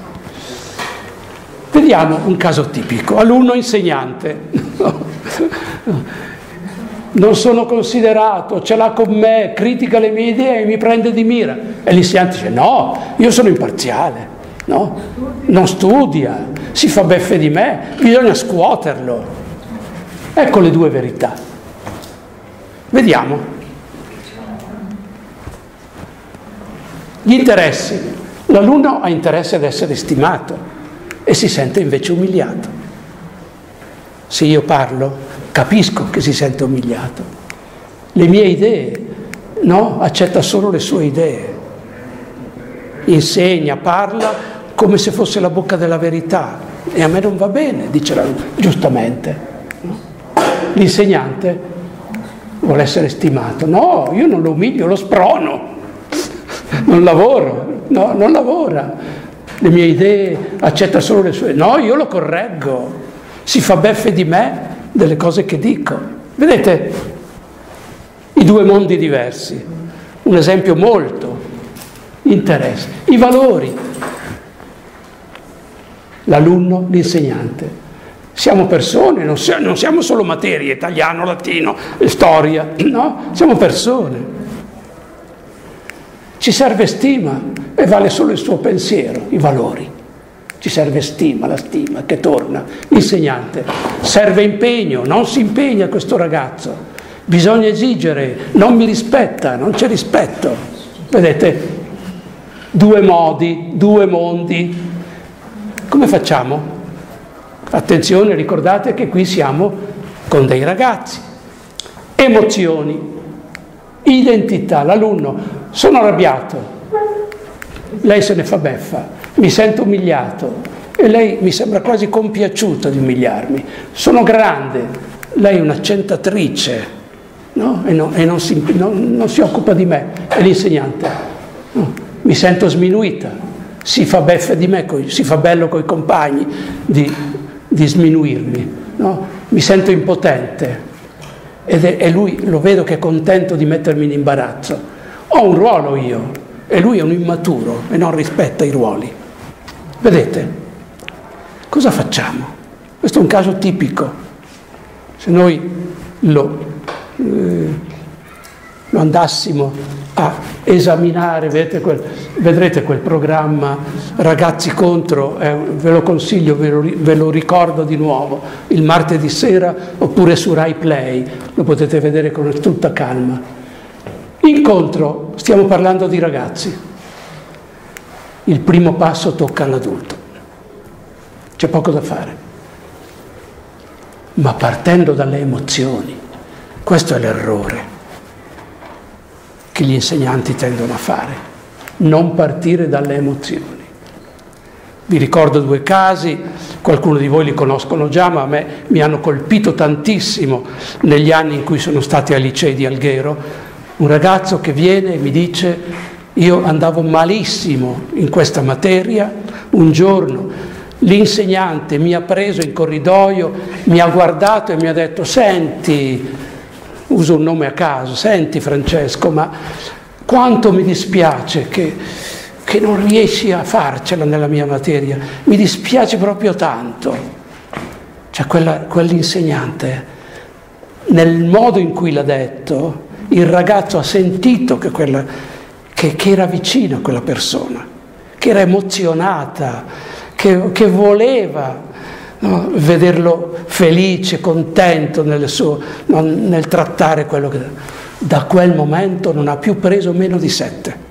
[SPEAKER 1] vediamo un caso tipico, alunno insegnante. (laughs) non sono considerato, ce l'ha con me, critica le mie idee e mi prende di mira. E l'insegnante dice no, io sono imparziale, no? non studia, si fa beffe di me, bisogna scuoterlo. Ecco le due verità. Vediamo. Gli interessi. L'alunno ha interesse ad essere stimato e si sente invece umiliato. Se io parlo, capisco che si sente umiliato. Le mie idee, no, accetta solo le sue idee. Insegna, parla come se fosse la bocca della verità e a me non va bene, dice l'alunno, giustamente. L'insegnante vuole essere stimato. No, io non lo umilio, lo sprono. Non lavoro, no, non lavora. Le mie idee accetta solo le sue. No, io lo correggo. Si fa beffe di me delle cose che dico. Vedete i due mondi diversi. Un esempio molto interessa. I valori. L'alunno, l'insegnante. Siamo persone, non siamo, non siamo solo materie, italiano, latino, storia, (clears throat) no? Siamo persone. Ci serve stima e vale solo il suo pensiero, i valori. Ci serve stima, la stima che torna. Insegnante, serve impegno, non si impegna questo ragazzo. Bisogna esigere, non mi rispetta, non c'è rispetto. Vedete, due modi, due mondi. Come facciamo? Attenzione, ricordate che qui siamo con dei ragazzi. Emozioni, identità, l'alunno, sono arrabbiato, lei se ne fa beffa, mi sento umiliato e lei mi sembra quasi compiaciuta di umiliarmi. Sono grande, lei è una centatrice no? e, no, e non, si, non, non, si, occupa di me, è l'insegnante. No? Mi sento sminuita, si fa beffa di me, si fa bello coi compagni di di sminuirmi, no? mi sento impotente ed è, e lui lo vedo che è contento di mettermi in imbarazzo. Ho un ruolo io e lui è un immaturo e non rispetta i ruoli. Vedete? Cosa facciamo? Questo è un caso tipico. Se noi lo, eh, lo andassimo a esaminare, vedete quel, vedrete quel programma Ragazzi contro, eh, ve lo consiglio, ve lo, ve lo, ricordo di nuovo, il martedì sera oppure su Rai Play, lo potete vedere con tutta calma. Incontro, stiamo parlando di ragazzi, il primo passo tocca all'adulto, c'è poco da fare, ma partendo dalle emozioni, questo è l'errore che gli insegnanti tendono a fare, non partire dalle emozioni. Vi ricordo due casi, qualcuno di voi li conoscono già, ma a me mi hanno colpito tantissimo negli anni in cui sono stati ai licei di Alghero. Un ragazzo che viene e mi dice, io andavo malissimo in questa materia, un giorno l'insegnante mi ha preso in corridoio, mi ha guardato e mi ha detto, senti, uso un nome a caso, senti Francesco, ma quanto mi dispiace che, che non riesci a farcela nella mia materia, mi dispiace proprio tanto. Cioè quella, quell'insegnante, nel modo in cui l'ha detto, il ragazzo ha sentito che, quella, che, che era vicino a quella persona, che era emozionata, che, che voleva no, vederlo felice, contento nel, suo, no, nel trattare quello che... Da quel momento non ha più preso meno di sette.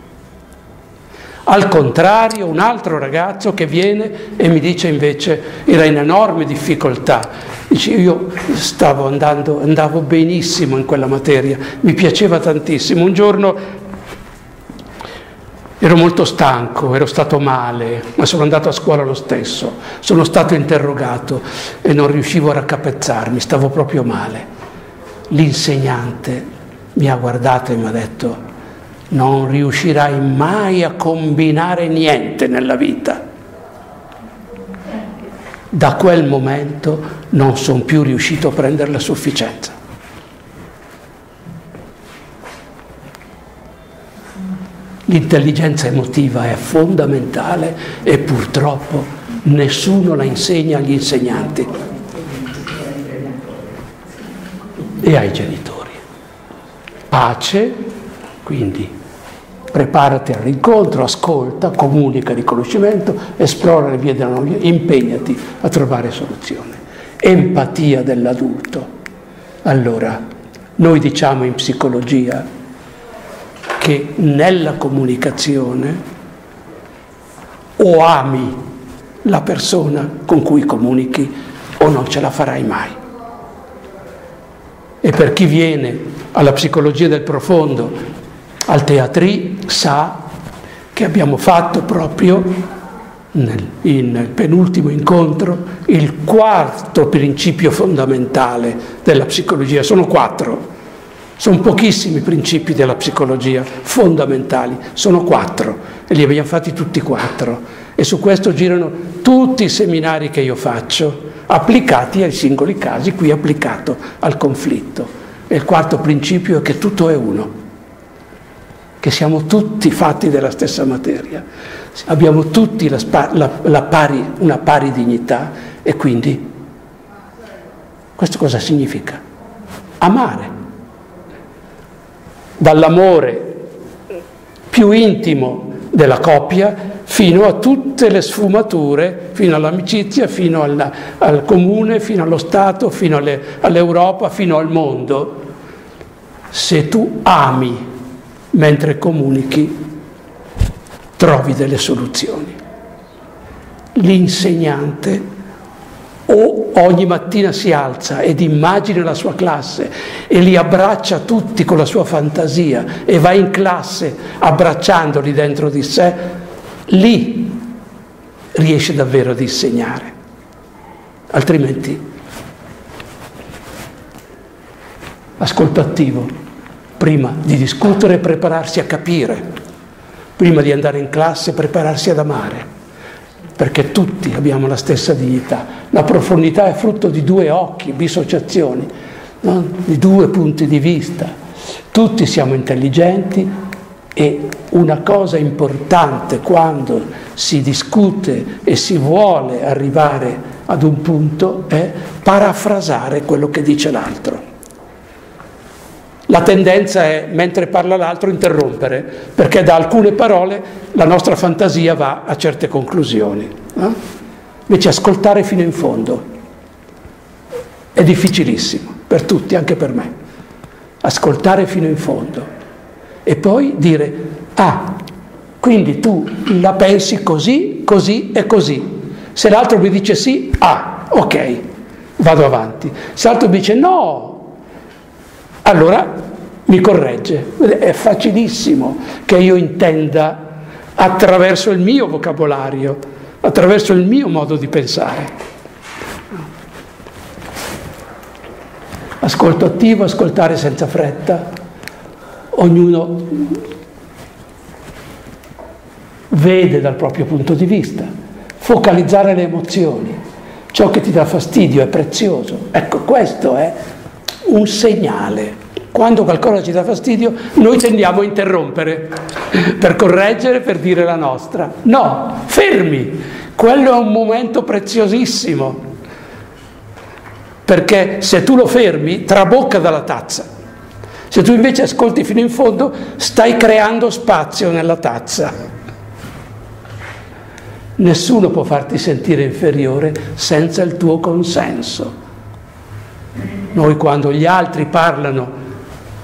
[SPEAKER 1] Al contrario, un altro ragazzo che viene e mi dice invece era in enormi difficoltà. Dice, io stavo andando, andavo benissimo in quella materia, mi piaceva tantissimo. Un giorno ero molto stanco, ero stato male, ma sono andato a scuola lo stesso. Sono stato interrogato e non riuscivo a raccapezzarmi, stavo proprio male. L'insegnante mi ha guardato e mi ha detto, non riuscirai mai a combinare niente nella vita. Da quel momento non sono più riuscito a prendere la sufficienza. L'intelligenza emotiva è fondamentale e purtroppo nessuno la insegna agli insegnanti e ai genitori. Pace, quindi preparati al rincontro, ascolta, comunica riconoscimento, esplora le vie della noia, impegnati a trovare soluzione. Empatia dell'adulto. Allora, noi diciamo in psicologia che nella comunicazione o ami la persona con cui comunichi o non ce la farai mai. E per chi viene alla psicologia del profondo al teatri sa che abbiamo fatto proprio nel, nel penultimo incontro il quarto principio fondamentale della psicologia. Sono quattro, sono pochissimi i principi della psicologia fondamentali, sono quattro e li abbiamo fatti tutti quattro. E su questo girano tutti i seminari che io faccio, applicati ai singoli casi, qui applicato al conflitto. E il quarto principio è che tutto è uno che siamo tutti fatti della stessa materia, abbiamo tutti la, la, la pari, una pari dignità e quindi questo cosa significa? Amare. Dall'amore più intimo della coppia fino a tutte le sfumature, fino all'amicizia, fino alla, al comune, fino allo Stato, fino alle, all'Europa, fino al mondo. Se tu ami mentre comunichi trovi delle soluzioni. L'insegnante o ogni mattina si alza ed immagina la sua classe e li abbraccia tutti con la sua fantasia e va in classe abbracciandoli dentro di sé, lì riesce davvero ad insegnare. Altrimenti ascolto attivo prima di discutere prepararsi a capire, prima di andare in classe prepararsi ad amare, perché tutti abbiamo la stessa dignità. La profondità è frutto di due occhi, dissociazioni, no? di due punti di vista. Tutti siamo intelligenti e una cosa importante quando si discute e si vuole arrivare ad un punto è parafrasare quello che dice l'altro. La tendenza è, mentre parla l'altro, interrompere, perché da alcune parole la nostra fantasia va a certe conclusioni. No? Invece ascoltare fino in fondo è difficilissimo, per tutti, anche per me. Ascoltare fino in fondo e poi dire, ah, quindi tu la pensi così, così e così. Se l'altro mi dice sì, ah, ok, vado avanti. Se l'altro mi dice no, allora mi corregge. È facilissimo che io intenda attraverso il mio vocabolario, attraverso il mio modo di pensare. Ascolto attivo, ascoltare senza fretta, ognuno vede dal proprio punto di vista, focalizzare le emozioni, ciò che ti dà fastidio è prezioso. Ecco, questo è un segnale. Quando qualcosa ci dà fastidio, noi tendiamo a interrompere per correggere, per dire la nostra. No, fermi, quello è un momento preziosissimo, perché se tu lo fermi, trabocca dalla tazza. Se tu invece ascolti fino in fondo, stai creando spazio nella tazza. Nessuno può farti sentire inferiore senza il tuo consenso. Noi quando gli altri parlano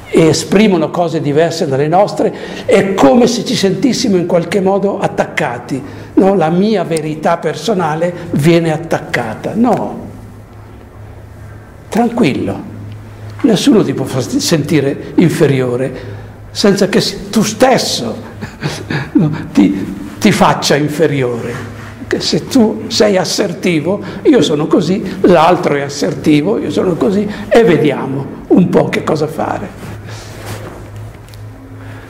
[SPEAKER 1] e esprimono cose diverse dalle nostre, è come se ci sentissimo in qualche modo attaccati. No? La mia verità personale viene attaccata. No, tranquillo, nessuno ti può sentire inferiore senza che tu stesso (laughs) ti, ti faccia inferiore. Che se tu sei assertivo, io sono così, l'altro è assertivo, io sono così e vediamo un po' che cosa fare.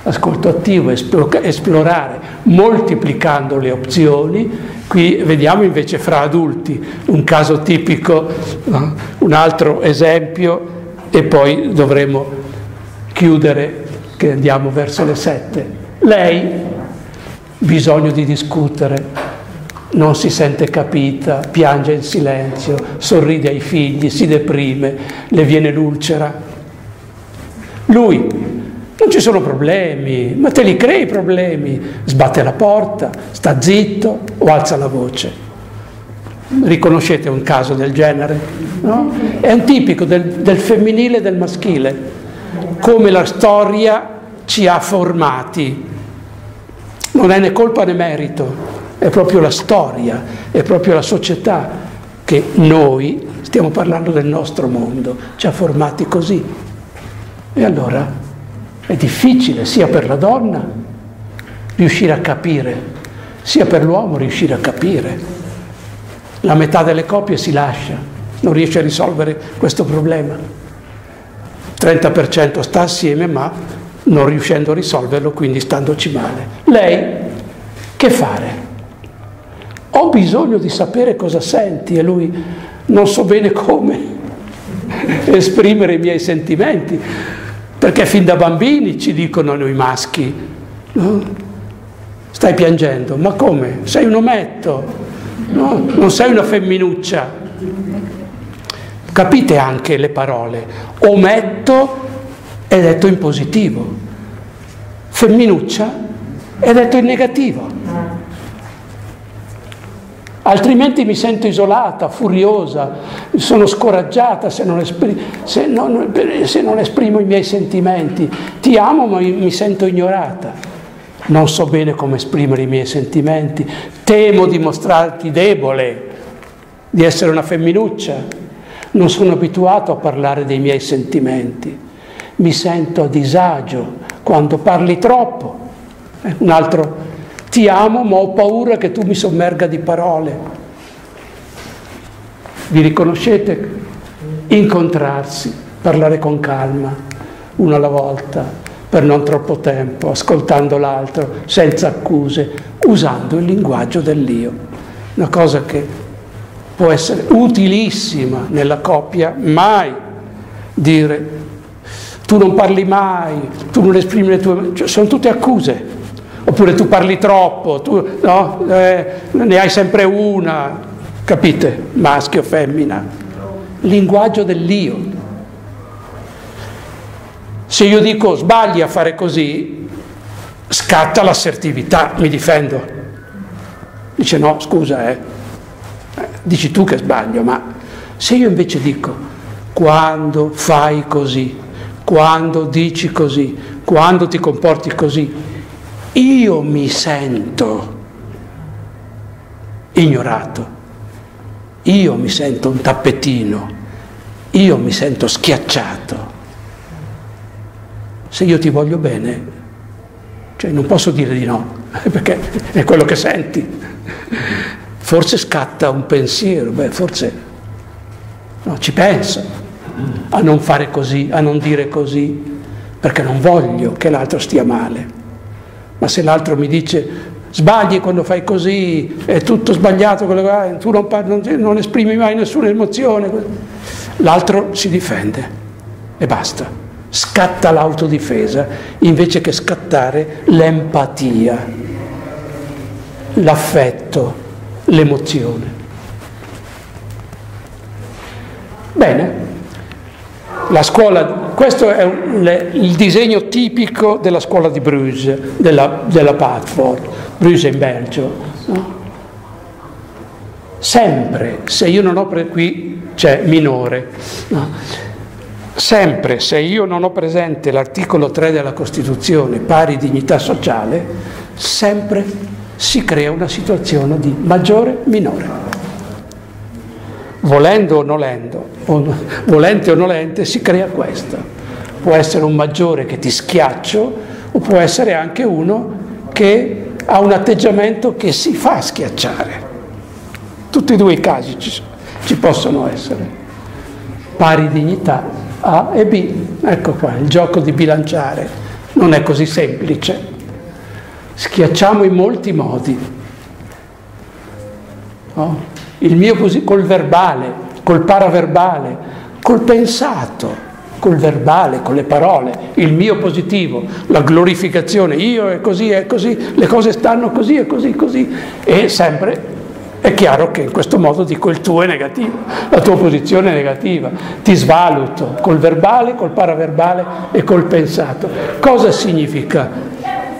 [SPEAKER 1] Ascolto attivo, esplorare, moltiplicando le opzioni. Qui vediamo invece fra adulti un caso tipico, un altro esempio e poi dovremo chiudere che andiamo verso le sette. Lei bisogno di discutere, non si sente capita, piange in silenzio, sorride ai figli, si deprime, le viene l'ulcera. Lui, non ci sono problemi, ma te li crei i problemi, sbatte la porta, sta zitto o alza la voce. Riconoscete un caso del genere? No? È un tipico del, del femminile e del maschile, come la storia ci ha formati non è né colpa né merito, è proprio la storia, è proprio la società che noi, stiamo parlando del nostro mondo, ci ha formati così. E allora è difficile sia per la donna riuscire a capire, sia per l'uomo riuscire a capire. La metà delle coppie si lascia, non riesce a risolvere questo problema. 30% sta assieme ma non riuscendo a risolverlo, quindi standoci male. Lei, che fare? Ho bisogno di sapere cosa senti e lui non so bene come (laughs) esprimere i miei sentimenti, perché fin da bambini ci dicono noi maschi, no? stai piangendo, ma come? Sei un ometto, no? non sei una femminuccia. Capite anche le parole, ometto è detto in positivo, femminuccia è detto in negativo. Altrimenti mi sento isolata, furiosa, sono scoraggiata se non, esprim- se, non, se non, esprimo i miei sentimenti. Ti amo ma mi sento ignorata. Non so bene come esprimere i miei sentimenti. Temo di mostrarti debole, di essere una femminuccia. Non sono abituato a parlare dei miei sentimenti mi sento a disagio quando parli troppo. Un altro, ti amo ma ho paura che tu mi sommerga di parole. Vi riconoscete? Incontrarsi, parlare con calma, uno alla volta, per non troppo tempo, ascoltando l'altro, senza accuse, usando il linguaggio dell'io. Una cosa che può essere utilissima nella coppia, mai dire tu non parli mai, tu non esprimi le tue... Cioè, sono tutte accuse. Oppure tu parli troppo, tu no? eh, ne hai sempre una, capite? Maschio, femmina. Linguaggio dell'io. Se io dico sbagli a fare così, scatta l'assertività, mi difendo. Dice no, scusa, eh. dici tu che sbaglio, ma se io invece dico quando fai così, quando dici così, quando ti comporti così, io mi sento ignorato, io mi sento un tappetino, io mi sento schiacciato. Se io ti voglio bene, cioè non posso dire di no, (laughs) perché è quello che senti. Forse scatta un pensiero, beh, forse no, ci penso a non fare così, a non dire così, perché non voglio che l'altro stia male. Ma se l'altro mi dice sbagli quando fai così, è tutto sbagliato, tu non, non, non esprimi mai nessuna emozione, l'altro si difende e basta. Scatta l'autodifesa invece che scattare l'empatia, l'affetto, l'emozione. Bene, la scuola questo è un, il disegno tipico della scuola di Bruges, della, della Padford, Bruges in Belgio. No? Sempre, se io non ho pre- qui c'è minore, no? sempre se io non ho presente l'articolo 3 della Costituzione, pari dignità sociale, sempre si crea una situazione di maggiore minore volendo o nolendo, o, volente o nolente, si crea questo. Può essere un maggiore che ti schiaccio o può essere anche uno che ha un atteggiamento che si fa schiacciare. Tutti e due i casi ci, ci possono essere. Pari dignità A e B. Ecco qua, il gioco di bilanciare non è così semplice. Schiacciamo in molti modi. Oh il mio col verbale, col paraverbale, col pensato, col verbale, con le parole, il mio positivo, la glorificazione, io è così, è così, le cose stanno così, è così, così, e sempre è chiaro che in questo modo dico il tuo è negativo, la tua posizione è negativa, ti svaluto col verbale, col paraverbale e col pensato. Cosa significa?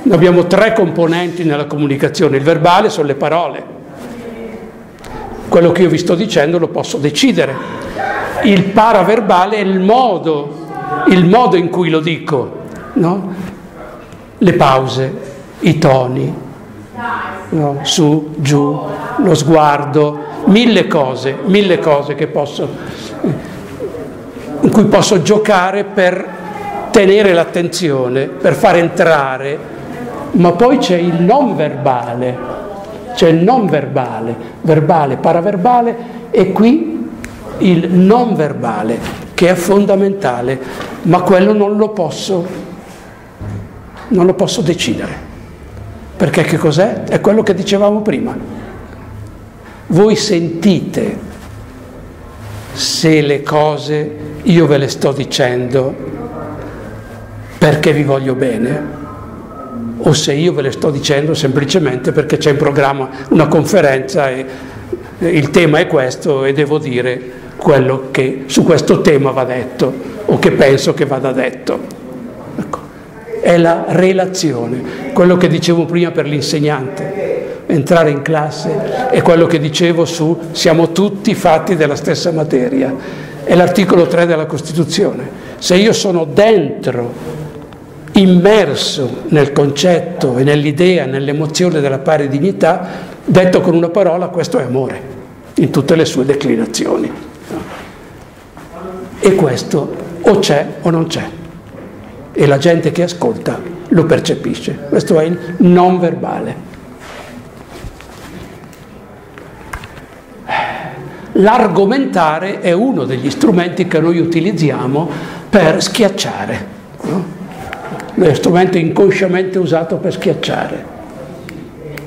[SPEAKER 1] Abbiamo tre componenti nella comunicazione, il verbale sono le parole, quello che io vi sto dicendo lo posso decidere. Il paraverbale è il modo, il modo in cui lo dico, no? le pause, i toni, no? su, giù, lo sguardo, mille cose, mille cose che posso, in cui posso giocare per tenere l'attenzione, per far entrare, ma poi c'è il non verbale c'è il non verbale, verbale, paraverbale e qui il non verbale che è fondamentale, ma quello non lo posso, non lo posso decidere. Perché che cos'è? È quello che dicevamo prima. Voi sentite se le cose io ve le sto dicendo perché vi voglio bene o se io ve le sto dicendo semplicemente perché c'è in programma una conferenza e il tema è questo e devo dire quello che su questo tema va detto o che penso che vada detto. Ecco. È la relazione, quello che dicevo prima per l'insegnante, entrare in classe è quello che dicevo su siamo tutti fatti della stessa materia, è l'articolo 3 della Costituzione. Se io sono dentro immerso nel concetto e nell'idea, nell'emozione della pari dignità, detto con una parola, questo è amore, in tutte le sue declinazioni. E questo o c'è o non c'è. E la gente che ascolta lo percepisce. Questo è il non verbale. L'argomentare è uno degli strumenti che noi utilizziamo per schiacciare. No? Strumento inconsciamente usato per schiacciare.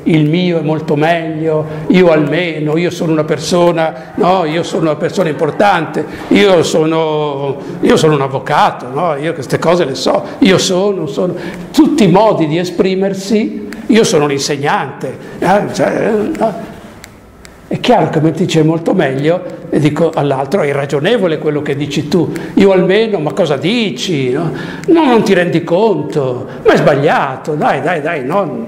[SPEAKER 1] Il mio è molto meglio, io almeno, io sono una persona, no, io sono una persona importante, io sono, io sono un avvocato, no, io queste cose le so, io sono, sono, tutti i modi di esprimersi, io sono l'insegnante, eh, cioè, no, è chiaro che mentre dice molto meglio e dico all'altro è irragionevole quello che dici tu, io almeno ma cosa dici? No? no non ti rendi conto, ma è sbagliato, dai dai dai, no?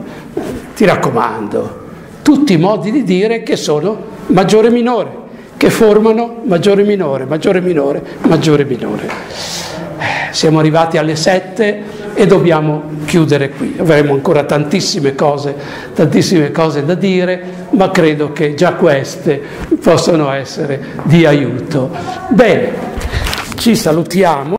[SPEAKER 1] ti raccomando. Tutti i modi di dire che sono maggiore e minore, che formano maggiore e minore, maggiore e minore, maggiore e minore. Eh, siamo arrivati alle sette e dobbiamo chiudere qui. Avremo ancora tantissime cose, tantissime cose da dire, ma credo che già queste possano essere di aiuto. Bene, ci salutiamo.